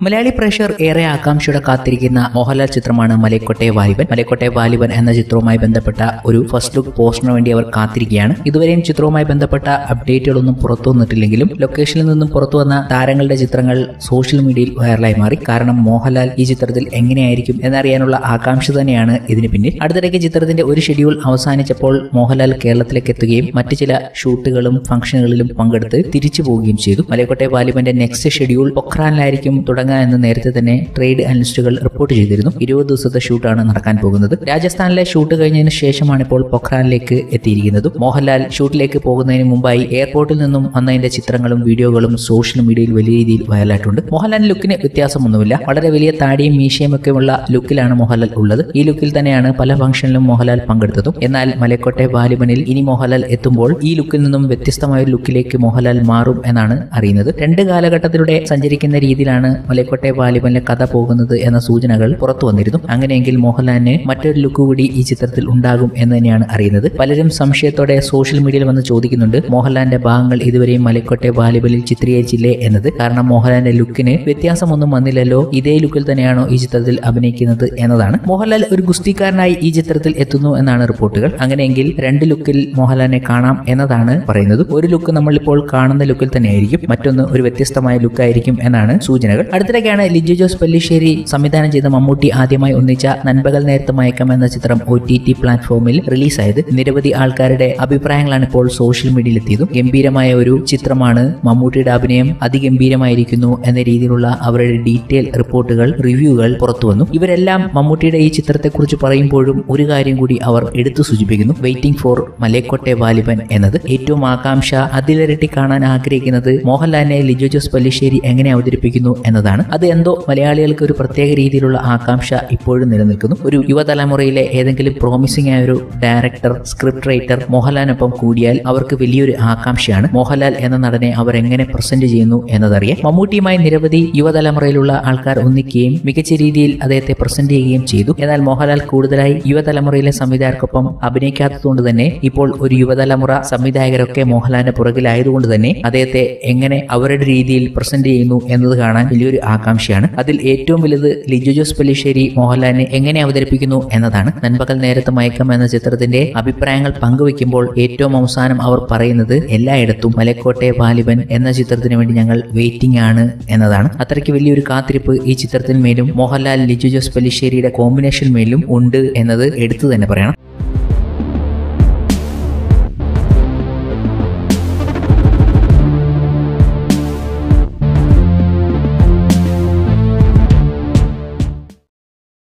മലയാളി പ്രേക്ഷകർ ഏറെ ആകാംക്ഷയോടെ കാത്തിരിക്കുന്ന മോഹൻലാൽ ചിത്രമാണ് മലയക്കോട്ടെ വാലിബൻ. മലയക്കോട്ടെ വാലിബൻ എന്ന ചിത്രവുമായി ബന്ധപ്പെട്ട ഒരു ഫസ്റ്റ് ലുക്ക് പോസ്റ്ററിന് വേണ്ടി അവർ കാത്തിരിക്കുകയാണ്. ഇതുവരെയും ചിത്രവുമായി ബന്ധപ്പെട്ട അപ്ഡേറ്റുകളൊന്നും പുറത്തു വന്നിട്ടില്ലെങ്കിലും ലൊക്കേഷനിൽ നിന്നും പുറത്തു വന്ന താരങ്ങളുടെ ചിത്രങ്ങൾ സോഷ്യൽ മീഡിയയിൽ വൈറലായി മാറി. കാരണം മോഹൻലാൽ ഈ ചിത്രത്തിൽ എങ്ങനെയായിരിക്കും എന്നറിയാനുള്ള ആകാംക്ഷ തന്നെയാണ് ഇതിന് പിന്നിൽ. അടുത്തിടയ്ക്ക് ചിത്രത്തിന്റെ ഒരു ഷെഡ്യൂൾ അവസാനിച്ചപ്പോൾ മോഹൻലാൽ കേരളത്തിലേക്ക് എത്തുകയും മറ്റു ചില ഷൂട്ടുകളും ഫംഗ്ഷനുകളിലും പങ്കെടുത്ത് തിരിച്ചു പോവുകയും ചെയ്തു. മലയക്കോട്ടെ വാലിബന്റെ നെക്സ്റ്റ് ഷെഡ്യൂൾ പൊഖ്റാനിലായിരിക്കും തുടങ്ങുക എന്ന് നേരത്തെ തന്നെ ട്രേഡ് അനലിസ്റ്റുകൾ റിപ്പോർട്ട് ചെയ്തിരുന്നു. ഇരുപത് ദിവസത്തെ ഷൂട്ടാണ് നടക്കാൻ പോകുന്നത്. രാജസ്ഥാനിലെ ഷൂട്ട് കഴിഞ്ഞതിന് ശേഷമാണ് ഇപ്പോൾ പൊഖ്രാനിലേക്ക് എത്തിയിരിക്കുന്നത്. മോഹൻലാൽ ഷൂട്ടിലേക്ക് പോകുന്നതിന് മുമ്പായി എയർപോർട്ടിൽ നിന്നും വന്നതിന്റെ ചിത്രങ്ങളും വീഡിയോകളും സോഷ്യൽ മീഡിയയിൽ വലിയ രീതിയിൽ വൈറലായിട്ടുണ്ട്. മോഹൻലാൽ ലുക്കിന് വ്യത്യാസമൊന്നുമില്ല. വളരെ വലിയ താടിയും മീശയും ഒക്കെ ഉള്ള ലുക്കിലാണ് മോഹൻലാൽ ഉള്ളത്. ഈ ലുക്കിൽ തന്നെയാണ് പല ഫംഗ്ഷനിലും മോഹൻലാൽ പങ്കെടുത്തതും. എന്നാൽ മലക്കോട്ടെ ബാലിമനിൽ ഇനി മോഹൻലാൽ എത്തുമ്പോൾ ഈ ലുക്കിൽ നിന്നും വ്യത്യസ്തമായ ഒരു ലുക്കിലേക്ക് മോഹൻലാൽ മാറും എന്നാണ് അറിയുന്നത്. രണ്ട് കാലഘട്ടത്തിലൂടെ സഞ്ചരിക്കുന്ന രീതിയിലാണ് മലക്കോട്ടെ ബാലിബന്റെ കഥ പോകുന്നത് എന്ന സൂചനകൾ പുറത്തു വന്നിരുന്നു. അങ്ങനെയെങ്കിൽ മോഹൻലാലിന് മറ്റൊരു ലുക്ക് കൂടി ഈ ചിത്രത്തിൽ ഉണ്ടാകും എന്ന് തന്നെയാണ് അറിയുന്നത്. പലരും സംശയത്തോടെ സോഷ്യൽ മീഡിയയിൽ വന്ന് ചോദിക്കുന്നുണ്ട് മോഹൻലാലിന്റെ ഭാഗങ്ങൾ ഇതുവരെയും മലക്കോട്ടെ ബാലിബലിൽ ചിത്രീകരിച്ചില്ലേ? എന്നത്. കാരണം മോഹൻലാലിന്റെ ലുക്കിന് വ്യത്യാസമൊന്നും വന്നില്ലല്ലോ ഇതേ ലുക്കിൽ തന്നെയാണോ ഈ ചിത്രത്തിൽ അഭിനയിക്കുന്നത് എന്നതാണ്. മോഹൻലാൽ ഒരു ഗുസ്തിക്കാരനായി ഈ ചിത്രത്തിൽ എത്തുന്നു എന്നാണ് റിപ്പോർട്ടുകൾ. അങ്ങനെയെങ്കിൽ രണ്ട് ലുക്കിൽ മോഹൻലാലിനെ കാണാം എന്നതാണ് പറയുന്നത്. ഒരു ലുക്ക് നമ്മളിപ്പോൾ കാണുന്ന ലുക്കിൽ തന്നെയായിരിക്കും മറ്റൊന്ന് ഒരു വ്യത്യസ്തമായ ലുക്കായിരിക്കും എന്നാണ് സൂചനകൾ. അടുത്തിടയ്ക്കാണ് ലിജു ജോസ് പെല്ലിശ്ശേരി സംവിധാനം ചെയ്ത മമ്മൂട്ടി ആദ്യമായി ഒന്നിച്ച നൻപകൽ നേരത്തെ മയക്കം എന്ന ചിത്രം ഒ ടി ടി പ്ലാറ്റ്ഫോമിൽ റിലീസായത്. നിരവധി ആൾക്കാരുടെ അഭിപ്രായങ്ങളാണ് ഇപ്പോൾ സോഷ്യൽ മീഡിയയിൽ എത്തിയതും ഗംഭീരമായ ഒരു ചിത്രമാണ് മമ്മൂട്ടിയുടെ അഭിനയം. അതിഗംഭീരമായിരിക്കുന്നു എന്ന രീതിയിലുള്ള അവരുടെ ഡീറ്റെയിൽ റിപ്പോർട്ടുകൾ റിവ്യൂകൾ പുറത്തു വന്നു ഇവരെല്ലാം മമ്മൂട്ടിയുടെ ഈ ചിത്രത്തെക്കുറിച്ച് പറയുമ്പോഴും ഒരു കാര്യം കൂടി അവർ എടുത്തു സൂചിപ്പിക്കുന്നു. വെയിറ്റിംഗ് ഫോർ മലേക്കോട്ടെ വാലിബൻ എന്നത്. ഏറ്റവും ആകാംക്ഷ അതിലിരട്ടി കാണാൻ ആഗ്രഹിക്കുന്നത് മോഹൻലാലിനെ ലിജോ ജോസ് പല്ലിശ്ശേരി എങ്ങനെ അവതരിപ്പിക്കുന്നു എന്നതാണ്. അത് എന്തോ മലയാളികൾക്ക് ഒരു പ്രത്യേക രീതിയിലുള്ള ആകാംക്ഷ ഇപ്പോഴും നിലനിൽക്കുന്നു. ഒരു യുവതലമുറയിലെ ഏതെങ്കിലും പ്രോമിസിംഗ് ആയ ഒരു ഡയറക്ടർ സ്ക്രിപ്റ്റ് റൈറ്റർ മോഹൻലാലിനൊപ്പം കൂടിയാൽ അവർക്ക് വലിയൊരു ആകാംക്ഷയാണ്. മോഹൻലാൽ എന്ന നടനെ അവർ എങ്ങനെ പ്രസന്റ് ചെയ്യുന്നു എന്നതറിയാം മമ്മൂട്ടിയുമായി നിരവധി യുവതലമുറയിലുള്ള ആൾക്കാർ ഒന്നിക്കുകയും മികച്ച രീതിയിൽ അദ്ദേഹത്തെ പ്രസന്റ് ചെയ്യുകയും ചെയ്തു. എന്നാൽ മോഹൻലാൽ കൂടുതലായി യുവതലമുറയിലെ സംവിധായകർക്കൊപ്പം അഭിനയിക്കാത്തതുകൊണ്ട് തന്നെ ഇപ്പോൾ ഒരു യുവതലമുറ സംവിധായകരൊക്കെ മോഹൻലാലിന്റെ പുറകിലായതുകൊണ്ട് തന്നെ അദ്ദേഹത്തെ എങ്ങനെ അവരുടെ രീതിയിൽ പ്രസന്റ് ചെയ്യുന്നു എന്നത് കാണാൻ വലിയൊരു ആകാംക്ഷയാണ്. അതിൽ ഏറ്റവും വലുത് ലിജു ജോസ് പല്ലിശ്ശേരി മോഹൻലാലിനെ എങ്ങനെ അവതരിപ്പിക്കുന്നു എന്നതാണ് നൻപകൽ നേരത്ത് മയക്കം എന്ന ചിത്രത്തിന്റെ അഭിപ്രായങ്ങൾ പങ്കുവെക്കുമ്പോൾ ഏറ്റവും അവസാനം അവർ പറയുന്നത് എല്ലായിടത്തും മലക്കോട്ടെ വാലിബൻ എന്ന ചിത്രത്തിന് വേണ്ടി ഞങ്ങൾ വെയിറ്റിംഗ് ആണ് എന്നതാണ്. അത്രയ്ക്ക് വലിയൊരു കാത്തിരിപ്പ് ഈ ചിത്രത്തിന് മേലും മോഹൻലാൽ ലിജു ജോസ് പല്ലിശ്ശേരിയുടെ കോമ്പിനേഷൻ മേലും ഉണ്ട് എന്നത് എടുത്തു തന്നെ പറയണം.